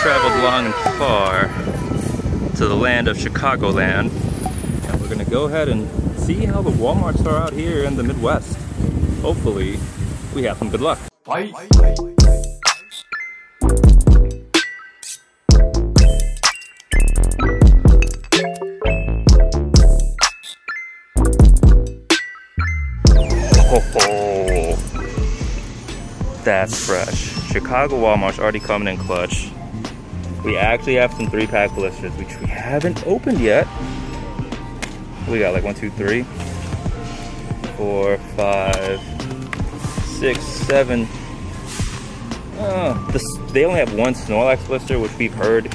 traveled long and far to the land of Chicagoland. And we're gonna go ahead and see how the Walmarts are out here in the Midwest. Hopefully, we have some good luck. Bye. Oh, that's fresh. Chicago Walmart's already coming in clutch. We actually have some three pack blisters, which we haven't opened yet. We got like one, two, three, four, five, six, seven. Oh, this, they only have one Snorlax blister, which we've heard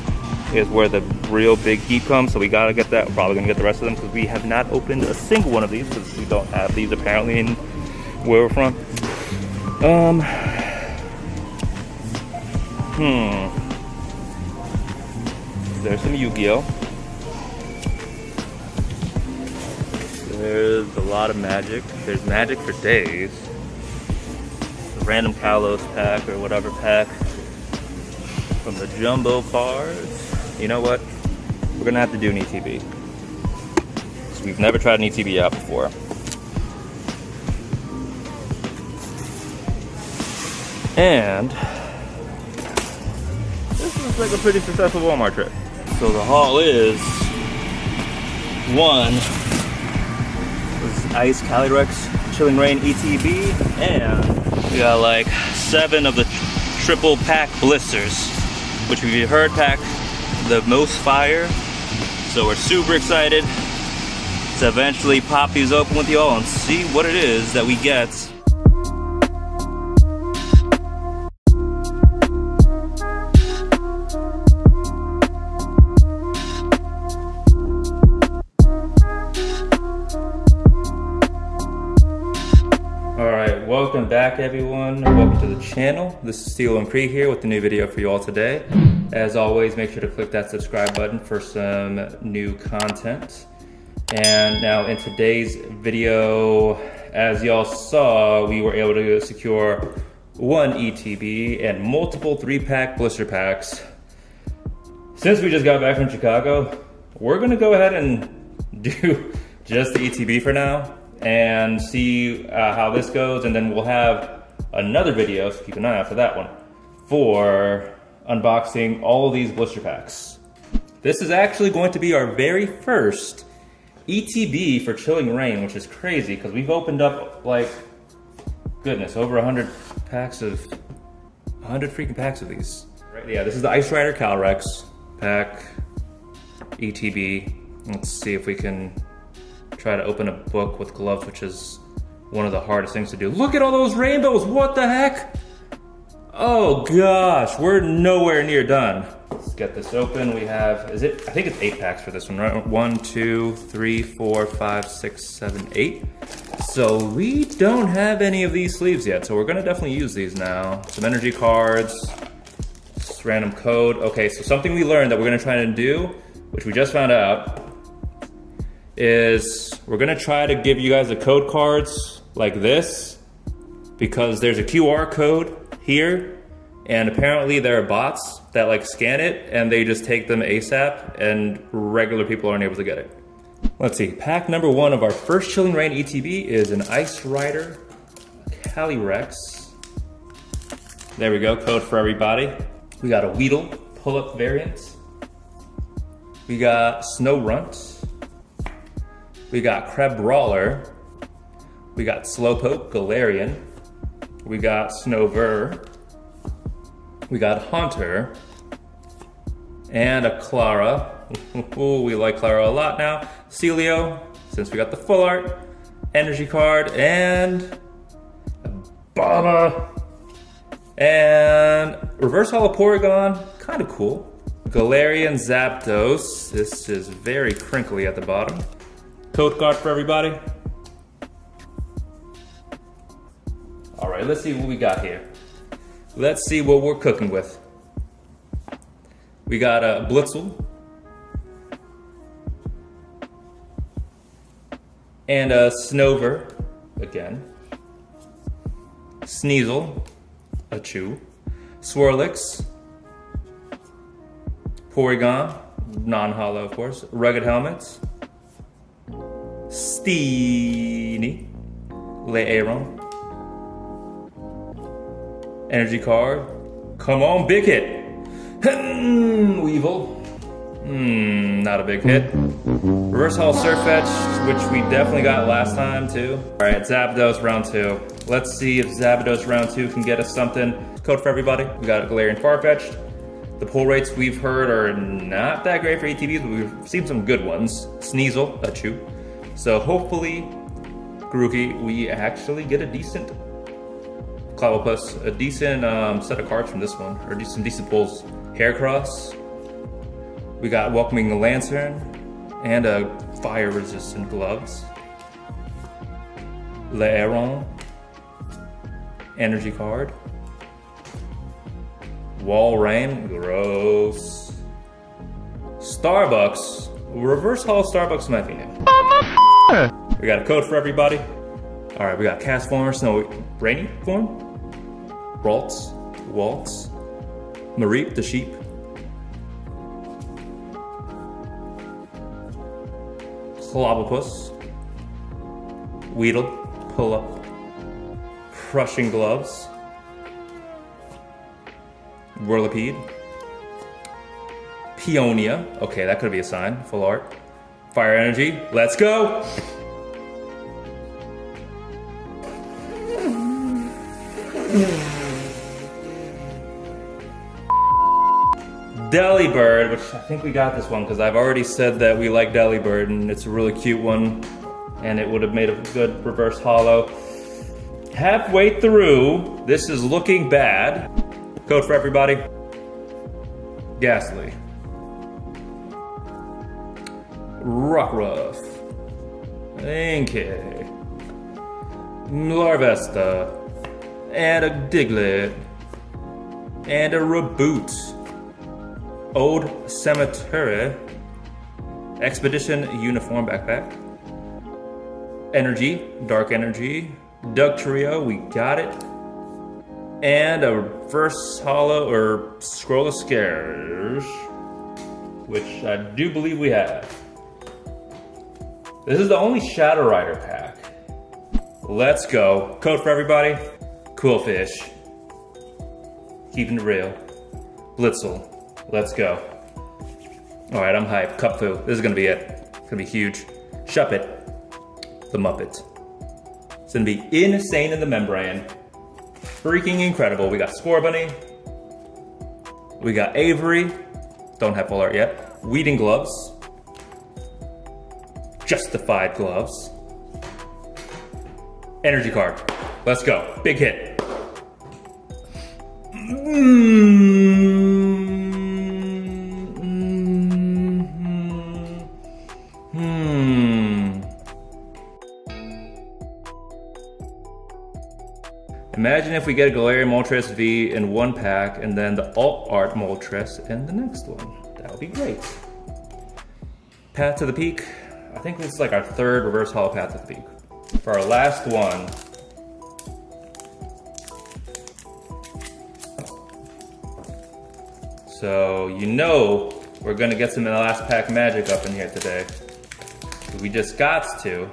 is where the real big heat comes. So we gotta get that. We're probably gonna get the rest of them because we have not opened a single one of these because we don't have these apparently in where we're from. Um. Hmm. There's some Yu-Gi-Oh. There's a lot of magic. There's magic for days. The random Kalos pack or whatever pack from the jumbo cards. You know what? We're gonna have to do an ETB. So we've never tried an ETB out before. And this looks like a pretty successful Walmart trip. So the haul is one Ice Calyrex Chilling Reign ETB and we got like seven of the triple pack blisters which we've heard pack the most fire. So we're super excited to eventually pop these open with y'all and see what it is that we get everyone. Welcome to the channel. This is Steelo and Kri here with the new video for you all today. As always, make sure to click that subscribe button for some new content. And now in today's video, as y'all saw, we were able to secure one ETB and multiple three pack blister packs. Since we just got back from Chicago, we're gonna go ahead and do just the ETB for now and see uh, how this goes. And then we'll have another video, so keep an eye out for that one, for unboxing all these blister packs. This is actually going to be our very first ETB for Chilling Reign, which is crazy because we've opened up like, goodness, over 100 packs of, 100 freaking packs of these. Right, yeah, this is the Ice Rider Calyrex pack, ETB. Let's see if we can try to open a book with gloves, which is one of the hardest things to do. Look at all those rainbows, what the heck? Oh gosh, we're nowhere near done. Let's get this open. We have, is it, I think it's eight packs for this one, right? One, two, three, four, five, six, seven, eight. So we don't have any of these sleeves yet, so we're gonna definitely use these now. Some energy cards, random code. Okay, so something we learned that we're gonna try to do, which we just found out, is we're gonna try to give you guys the code cards like this because there's a QR code here and apparently there are bots that like scan it and they just take them ASAP and regular people aren't able to get it. Let's see, pack number one of our first Chilling Reign ETB is an Ice Rider Calyrex. There we go, code for everybody. We got a Weedle pull-up variant. We got Snorunt. We got Crabrawler. We got Slowpoke, Galarian. We got Snover. We got Haunter. And a Klara. Ooh, we like Klara a lot now. Celio, since we got the full art. Energy card and Baba. And Reverse Holo Porygon, kind of cool. Galarian Zapdos, this is very crinkly at the bottom. Code card for everybody. All right, let's see what we got here. Let's see what we're cooking with. We got a Blitzle. And a Snover, again. Sneasel, a Chew. Swirlix. Porygon, non-holo of course, Rugged Helmets, Steenee, Learon, Energy Card, come on, big hit, Weevil, hmm, not a big hit, Reverse Holo Sirfetch'd, which we definitely got last time too. All right, Zapdos round two. Let's see if Zapdos round two can get us something. Code for everybody. We got Galarian Farfetch'd. The pull rates we've heard are not that great for ETBs, but we've seen some good ones. Sneasel, a chew. So hopefully, Grookey, we actually get a decent Clobbopus, a decent um, set of cards from this one, or some decent pulls. Heracross, we got Welcoming the Lantern, and a fire-resistant gloves. Learon, energy card. Wall Rain, gross. Starbucks, reverse holo Starbucks might be. We got a code for everybody. All right, we got Castform, Snow, Rainy Form, Ralts, Waltz, Mareep, the sheep, Clobbopus, Weedle, Pull Up, Crushing Gloves, Whirlipede, Peonia. Okay, that could be a sign. Full art. Fire Energy. Let's go! Delibird, which I think we got this one because I've already said that we like Delibird and it's a really cute one and it would have made a good reverse holo. Halfway through, this is looking bad. Code for everybody. Gastly. Rockruff. Inkay. Larvesta. And a Diglett. And a Reboot. Old Cemetery. Expedition Uniform Backpack. Energy, Dark Energy. Dugtrio, we got it and a reverse Holo or Scroll of Scars, which I do believe we have. This is the only Shadow Rider pack. Let's go. Code for everybody. Qwilfish. Keeping it real. Blitzle. Let's go. All right, I'm hyped. Kubfu. This is gonna be it. It's gonna be huge. Shuppet. The Muppet. It's gonna be insane in the membrane freaking incredible. We got Scorbunny, We got Avery. Don't have full art yet. Weeding gloves. Justified gloves. Energy card. Let's go. Big hit. Mm Imagine if we get Galarian Moltres V in one pack and then the alt art Moltres in the next one. That would be great. Path to the Peak. I think this is like our third reverse holo Path to the Peak. For our last one, So you know we're gonna get some of the last pack magic up in here today. We just got to.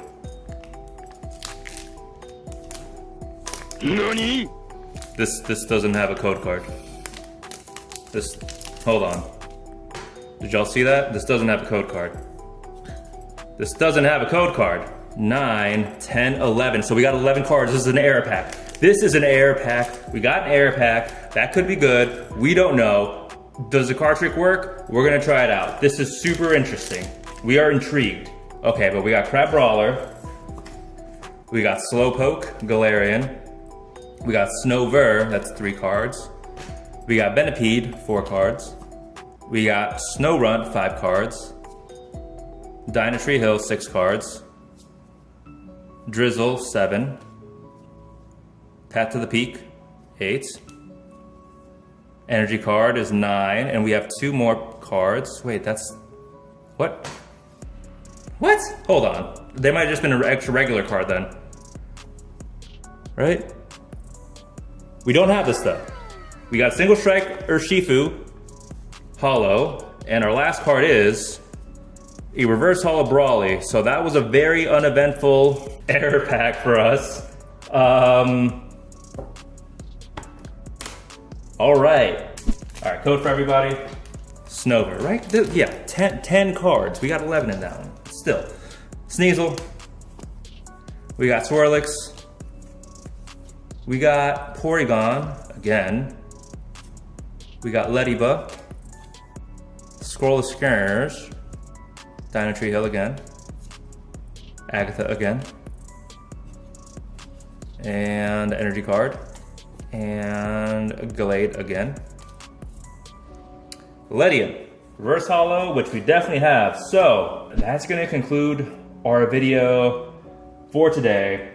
Nani? This this doesn't have a code card. This hold on. Did y'all see that? This doesn't have a code card. This doesn't have a code card. 9, 10, 11. So we got 11 cards. This is an error pack. This is an error pack. We got an error pack. That could be good. We don't know. Does the card trick work? We're gonna try it out. This is super interesting. We are intrigued. Okay, but we got Crabrawler. We got Slowpoke, Galarian. We got Snover, that's three cards. We got Venipede, four cards. We got Snorunt, five cards. Dyna Tree Hill, six cards. Drizzle, seven. Path to the Peak, eight. Energy card is nine, and we have two more cards. Wait, that's, what? What? Hold on. They might have just been an extra regular card then. Right? We don't have this though. We got Single Strike Urshifu, Holo, And our last card is a reverse Holo Brawly. So that was a very uneventful error pack for us. Um, all right. All right, code for everybody. Snover, right? Yeah, 10, 10 cards. We got 11 in that one. Still. Sneasel. We got Swirlix. We got Porygon, again. We got Ledyba. Scroll of Scars. Dino Hill again. Agatha again. And Energy Card. And Gallade again. Ledian, reverse holo, which we definitely have. So that's gonna conclude our video for today.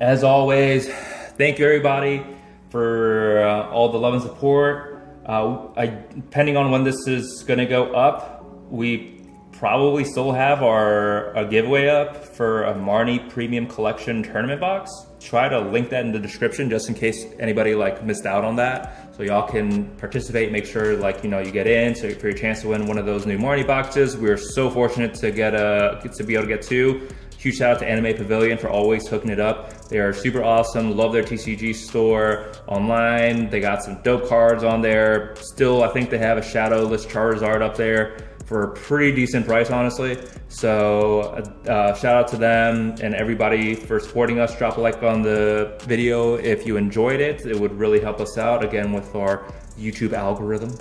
As always, thank you everybody for uh, all the love and support. Uh, I, depending on when this is gonna go up, we probably still have our a giveaway up for a Marnie Premium Collection tournament box. Try to link that in the description just in case anybody like missed out on that. So y'all can participate, make sure like, you know, you get in so for your chance to win one of those new Marnie boxes. We are so fortunate to get a, to be able to get two. Huge shout out to Anime Pavilion for always hooking it up. They are super awesome. Love their TCG store online. They got some dope cards on there. Still, I think they have a Shadowless Charizard up there for a pretty decent price, honestly. So uh, shout out to them and everybody for supporting us. Drop a like on the video if you enjoyed it. It would really help us out, again, with our YouTube algorithm.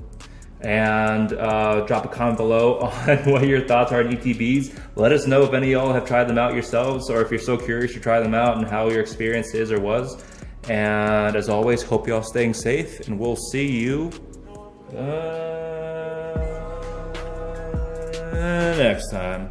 And uh, drop a comment below on what your thoughts are on ETBs. Let us know if any of y'all have tried them out yourselves or if you're so curious to try them out and how your experience is or was. And as always, hope y'all staying safe and we'll see you. Uh, next time.